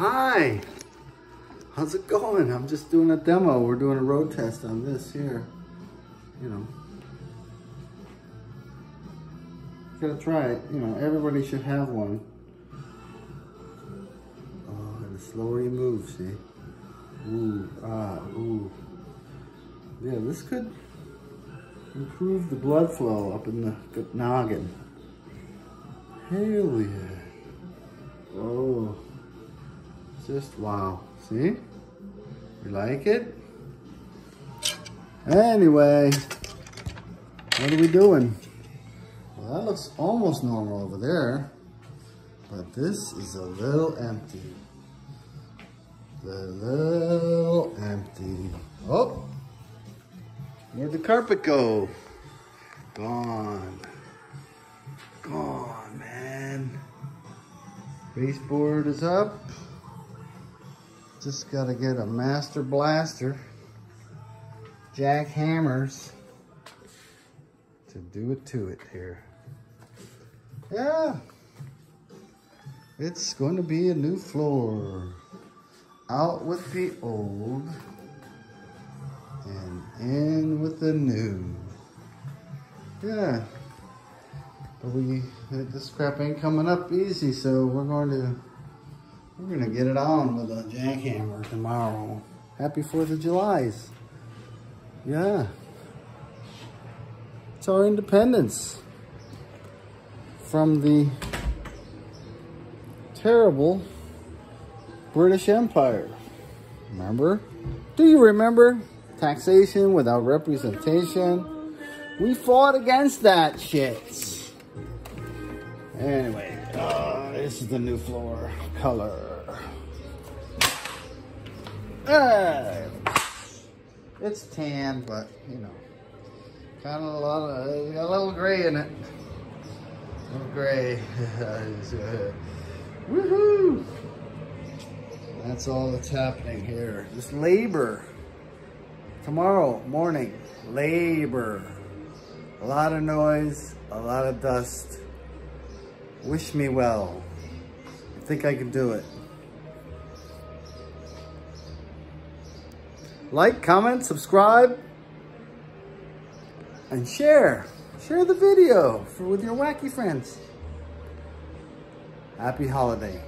Hi. How's it going? I'm just doing a demo. We're doing a road test on this here. You know. Gotta try it. You know, everybody should have one. Oh, and the slower you move, see? Ooh, ah, ooh. Yeah, this could improve the blood flow up in the good noggin. Hell yeah. Oh, just wow. See? You like it? Anyway, what are we doing? Well, that looks almost normal over there, but this is a little empty. A little empty. Oh, where'd the carpet go? Gone. Gone, man. Baseboard is up. Just gotta get a master blaster. Jack hammers to do it to it here. Yeah. It's going to be a new floor. Out with the old and in with the new. Yeah. But we, this crap ain't coming up easy, so we're going to, we're to get it on with a jackhammer tomorrow. Happy 4th of July's. Yeah. It's our independence from the terrible British Empire. Remember? Do you remember? Taxation without representation. We fought against that shit. Anyway, uh, this is the new floor color. Uh, it's tan, but you know, kind of a lot of, a little gray in it. A little gray. Woohoo! That's all that's happening here. Just labor. Tomorrow morning, labor. A lot of noise, a lot of dust. Wish me well. I think I can do it. Like, comment, subscribe, and share. Share the video for, with your wacky friends. Happy holiday.